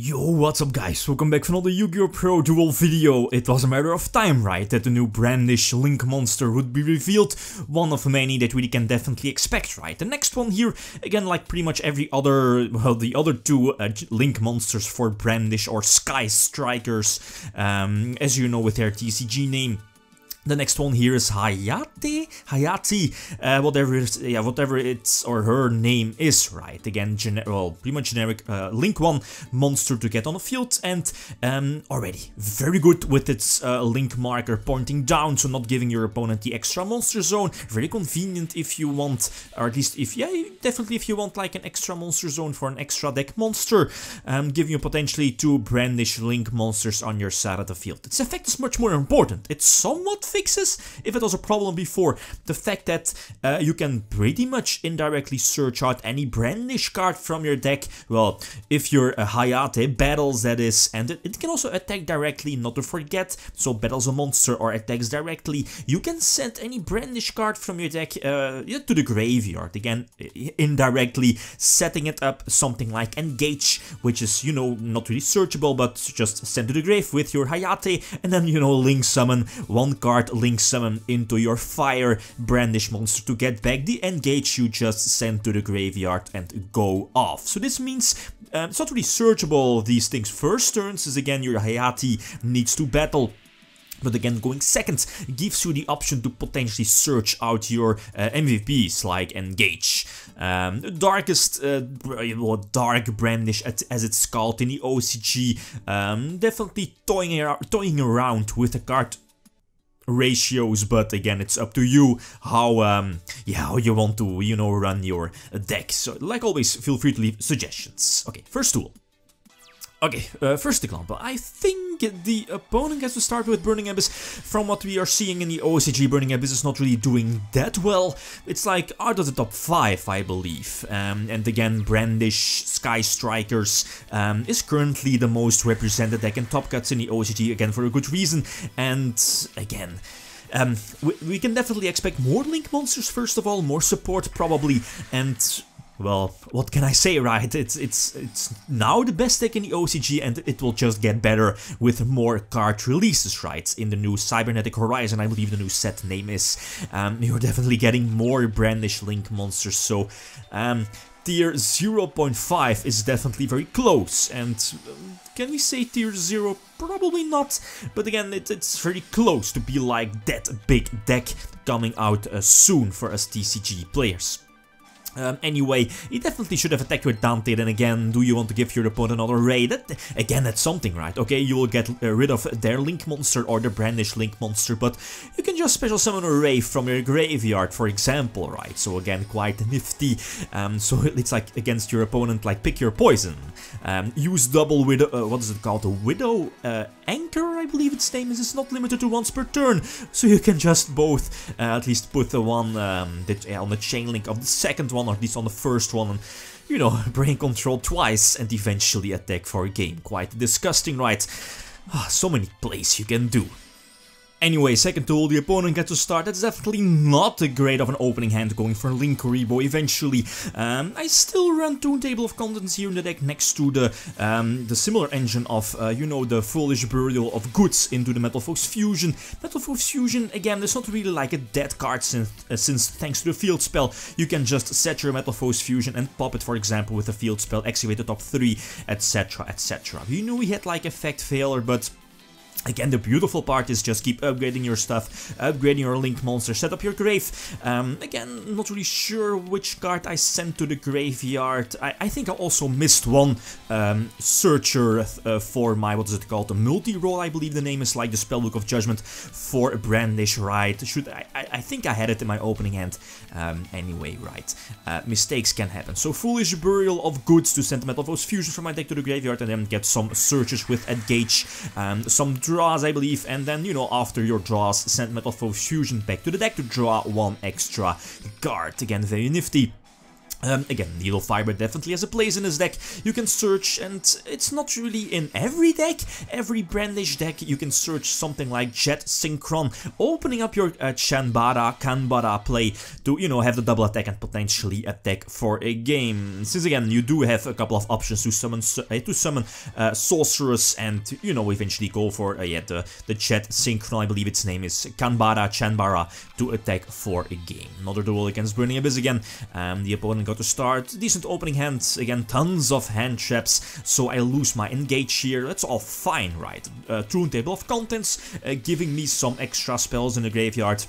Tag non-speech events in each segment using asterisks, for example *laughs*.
Yo, what's up guys, welcome back for another Yu-Gi-Oh! Pro Duel video. It was a matter of time, right, that the new Brandish Link monster would be revealed. One of many that we can definitely expect, right? The next one here, again, like pretty much every other, well, the other two uh, Link monsters for Brandish or Sky Strikers, um, as you know with their TCG name. The next one here is Hayate, Hayati, uh, whatever it's, yeah, whatever it's or her name is, right? Again, well, pretty much generic uh, Link 1 monster to get on the field, and um, already very good with its uh, Link marker pointing down, so not giving your opponent the extra monster zone. Very convenient if you want, or at least if, yeah, definitely if you want like an extra monster zone for an extra deck monster, um, giving you potentially two Brandish Link monsters on your side of the field. Its effect is much more important. It's somewhat fixes if it was a problem before. The fact that uh, you can pretty much indirectly search out any brandish card from your deck. Well, if you're a Hayate, battles that is, and it, it can also attack directly, not to forget. So battles a monster or attacks directly. You can send any brandish card from your deck uh, to the graveyard. Again, indirectly setting it up something like Engage, which is, you know, not really searchable, but just send to the grave with your Hayate, and then, you know, link summon one card link summon into your fire brandish monster to get back the engage you just sent to the graveyard and go off. So this means um, it's not really searchable these things first turns, as again your Hayati needs to battle but again, going second gives you the option to potentially search out your uh, MVPs like Engage. Um, darkest, uh, well, Dark Brandish as it's called in the OCG. Um, definitely toying, toying around with a card ratios, but again, it's up to you how, um, yeah, how you want to, you know, run your deck. So, like always, feel free to leave suggestions. Okay, first tool. Okay, uh, first example. I think the opponent has to start with Burning Abyss. From what we are seeing in the OCG, Burning Abyss is not really doing that well. It's like out of the top 5, I believe. Um, and again, Brandish Sky Strikers um, is currently the most represented deck in Top Cuts in the OCG, again for a good reason. And again, um, we, we, can definitely expect more Link monsters first of all, more support probably, and well, what can I say, right? It's it's it's now the best deck in the OCG and it will just get better with more card releases, right? In the new Cybernetic Horizon, I believe the new set name is. Um, you're definitely getting more Brandish Link monsters, so um, tier 0.5 is definitely very close, and um, can we say tier 0? Probably not, but again, it, it's very close to be like that big deck coming out uh, soon for us TCG players. Um, anyway, you definitely should have attacked with Dante, then again, do you want to give your opponent another Raye? That, again, that's something, right? Okay, you will get uh, rid of their Link monster or the Brandish Link monster, but you can just special summon a Raye from your graveyard, for example, right? So again, quite nifty. Um, so *laughs* it's like against your opponent, like pick your poison. Um, use double widow, uh, what is it called? A widow uh, anchor, I believe its name is. It's not limited to once per turn, so you can just both uh, at least put the one um, on the chain link of the second one, or at least on the first one, and you know, *laughs* brain control twice and eventually attack for a game. Quite disgusting, right? Ah, so many plays you can do. Anyway, second tool, the opponent gets to start. That's definitely not a great of an opening hand going for Linkuriboh eventually. Um, I still run Table of Contents here in the deck next to the um, the similar engine of, uh, you know, the Foolish Burial of Goods into the Metal Foes Fusion. Metal Foes Fusion, again, is not really like a dead card since, uh, since thanks to the field spell, you can just set your Metal Foes Fusion and pop it, for example, with a field spell, activate the top 3, etc, etc. You knew we had like Effect Veiler, but Again, the beautiful part is just keep upgrading your stuff, upgrading your Link monster, set up your grave. Um, again, not really sure which card I sent to the graveyard. I, I think I also missed one um, searcher uh, for my, what is it called, the Multirole, I believe the name is, like the Spellbook of Judgment for a Brandish, right? Should I, I, I think I had it in my opening hand. Um, anyway, right. Uh, mistakes can happen. So Foolish Burial of Goods to send the Metal Foes Fusion from my deck to the graveyard and then get some searches with Engage, um, some draws, I believe, and then, you know, after your draws, send Metal Fusion back to the deck to draw one extra card. Again, very nifty. Um, again, Needle Fiber definitely has a place in his deck. You can search, and it's not really in every deck. Every Brandish deck, you can search something like Jet Synchron, opening up your uh, Chanbara, Kanbara play to, you know, have the double attack and potentially attack for a game. Since again, you do have a couple of options to summon uh, to summon uh, Sorceress and, you know, eventually go for, uh, yeah, the, the Jet Synchron, I believe its name is Kanbara, Chanbara, to attack for a game. Another duel against Burning Abyss again. Um, the opponent got to start. Decent opening hands, again tons of hand traps, so I lose my engage here. That's all fine, right? Uh, Table of Contents, uh, giving me some extra spells in the graveyard.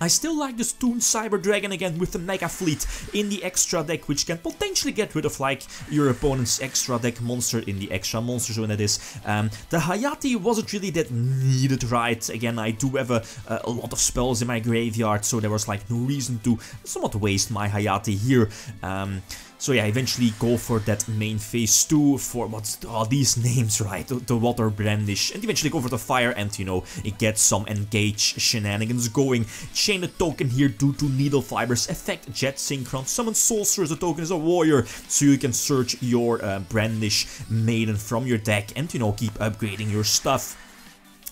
I still like this Toon Cyber Dragon again with the Mega Fleet in the extra deck, which can potentially get rid of like your opponent's extra deck monster in the extra monster zone that is. Um, the Hayate wasn't really that needed, right? Again, I do have a, a, lot of spells in my graveyard, so there was like no reason to somewhat waste my Hayate here. Um, so yeah, eventually go for that main phase 2 for what's all these *laughs* names, right? The, the, water brandish and eventually go for the fire and you know, it gets some engage shenanigans going. Chain a token here due to needle fibers, effect jet synchron, summon sorceress, the token is a warrior, so you can search your uh, brandish maiden from your deck and you know, keep upgrading your stuff.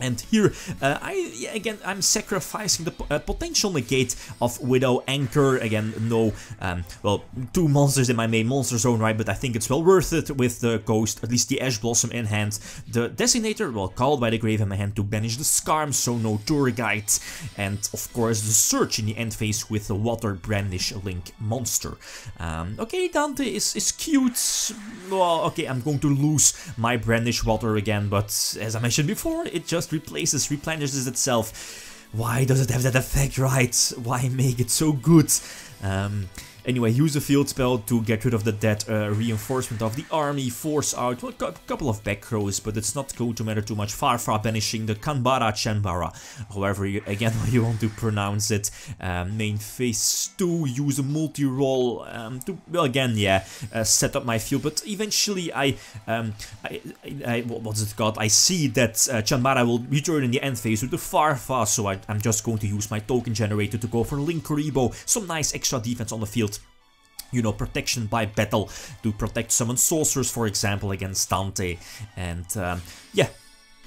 And here, uh, I again, I'm sacrificing the uh, potential negate of Widow Anchor. Again, no, um, well, two monsters in my main monster zone, right? But I think it's well worth it with the Ghost, at least the Ash Blossom in hand. The Designator, well, called by the Grave in my hand to banish the Scarm, so no Tour Guide. And of course, the Search in the end phase with the Water Brandish Link monster. Um, okay, Dante is, is cute. Well, okay, I'm going to lose my Brandish Water again, but as I mentioned before, it just replaces, replenishes itself. Why does it have that effect, right? Why make it so good? Um, Anyway, use a field spell to get rid of the dead uh, reinforcement of the army, force out well, a couple of back rows, but it's not going to matter too much. Farfa banishing the Kanbara Chanbara, however, you, again, *laughs* you want to pronounce it. Um, main phase 2, use a Multirole um, to, well, again, yeah, uh, set up my field, but eventually I, um, I, I, what's it called, I see that uh, Chanbara will return in the end phase with the Farfa, so I, am just going to use my token generator to go for Linkuriboh, some nice extra defense on the field you know, protection by battle to protect summon sorceress, for example, against Dante. And um, yeah,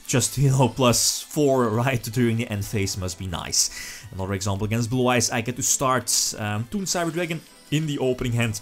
just, you know, plus 4 *laughs* right during the end phase must be nice. Another example against Blue Eyes, I get to start um, Toon Cyber Dragon in the opening hand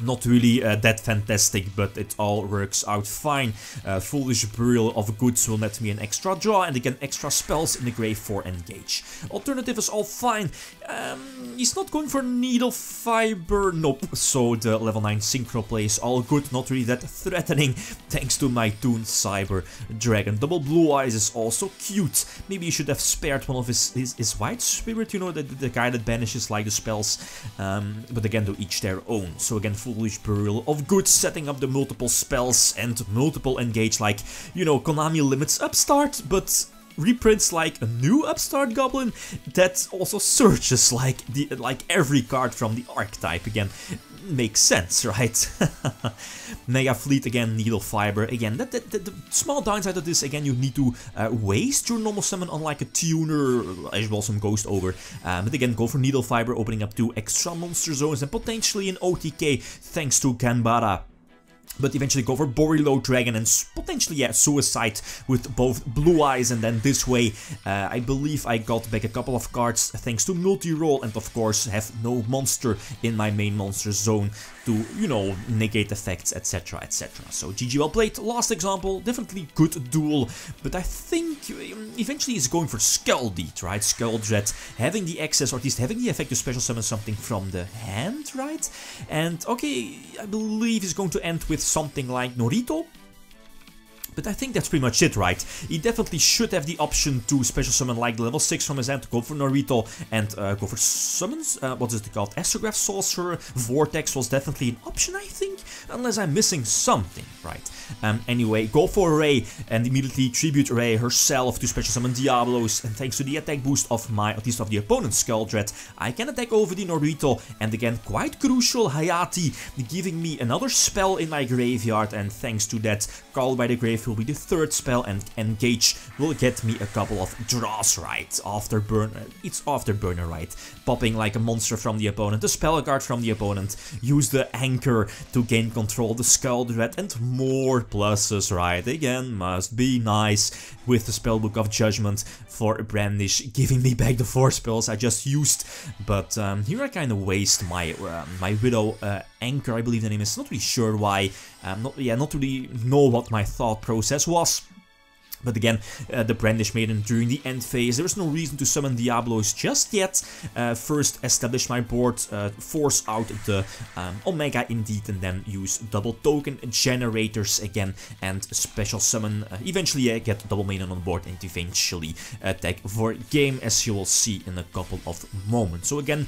not really uh, that fantastic, but it all works out fine. Uh, Foolish Burial of Goods will net me an extra draw and again extra spells in the grave for engage. Alternative is all fine. Um, he's not going for Needle Fiber, nope. So the level 9 Synchro play is all good, not really that threatening *laughs* thanks to my Toon Cyber Dragon. Double Blue Eyes is also cute. Maybe you should have spared one of his, his, his White Spirit, you know, the, the guy that banishes like the spells. Um, but again, to each their own. So again, foolish burial of good setting up the multiple spells and multiple engage like, you know, Konami limits upstart, but reprints like a new upstart goblin that also searches like the like every card from the archetype again makes sense, *laughs* right? Mega Fleet again, Needle Fiber again. That, that, that, the small downside of this again, you need to uh, waste your normal summon on like a tuner, as well some Ghost Ogre. Um, but again, go for Needle Fiber, opening up two extra monster zones and potentially an OTK thanks to Kanbara but eventually go for Borreload Dragon and potentially, yeah, Suicide with both Blue Eyes, and then this way, uh, I believe I got back a couple of cards thanks to Multirole, and of course have no monster in my main monster zone to, you know, negate effects, etc, etc. So GG well played, last example, definitely good duel, but I think um, eventually he's going for Skull Skulldeed, right? Skull Dread, having the access, or at least having the effect to special summon something from the hand, right? And okay, I believe he's going to end with something like Norito, but I think that's pretty much it, right? He definitely should have the option to special summon like level 6 from his hand to go for Norito and uh, go for summons. Uh, what is it called? Astrograph Sorcerer. Vortex was definitely an option, I think. Unless I'm missing something, right? Um, anyway, go for Raye and immediately tribute Raye herself to special summon Diabolos, and thanks to the attack boost of my, at least of the opponent's Skull Dread, I can attack over the Norito, and again, quite crucial, Hayati giving me another spell in my graveyard, and thanks to that, Call by the Grave will be the third spell, and Engage will get me a couple of draws right? After burn, it's after burner right, popping like a monster from the opponent, a spell card from the opponent, use the Anchor to gain control the Skull Dread, and more pluses right, again, must be nice, with the Spellbook of Judgment for Brandish, giving me back the four spells I just used, but um, here I kind of waste my uh, my Widow uh, Anchor, I believe the name is, not really sure why, um, not, yeah, not really know what my thought process was, but again, uh, the Brandish Maiden during the end phase, there's no reason to summon Diabolos just yet. Uh, first establish my board, uh, force out the um, Omega indeed, and then use double token generators again, and special summon, uh, eventually uh, get double maiden on board, and eventually attack for game, as you will see in a couple of moments. So again,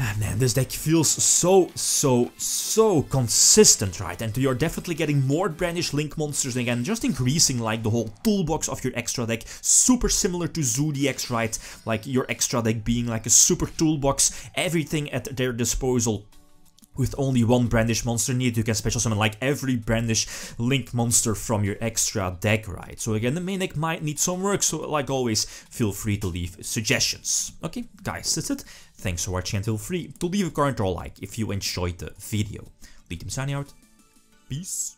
Ah, man, this deck feels so, so, so consistent, right? And you're definitely getting more Brandish Link monsters again, just increasing like the whole toolbox of your extra deck, super similar to Zoodiacs, right? Like your extra deck being like a super toolbox, everything at their disposal with only one Brandish monster needed, you can special summon like every Brandish Link monster from your extra deck, right? So again, the main deck might need some work, so like always, feel free to leave suggestions. Okay, guys, that's it. Thanks for watching and feel free to leave a comment or like if you enjoyed the video. Lead signing out. Peace.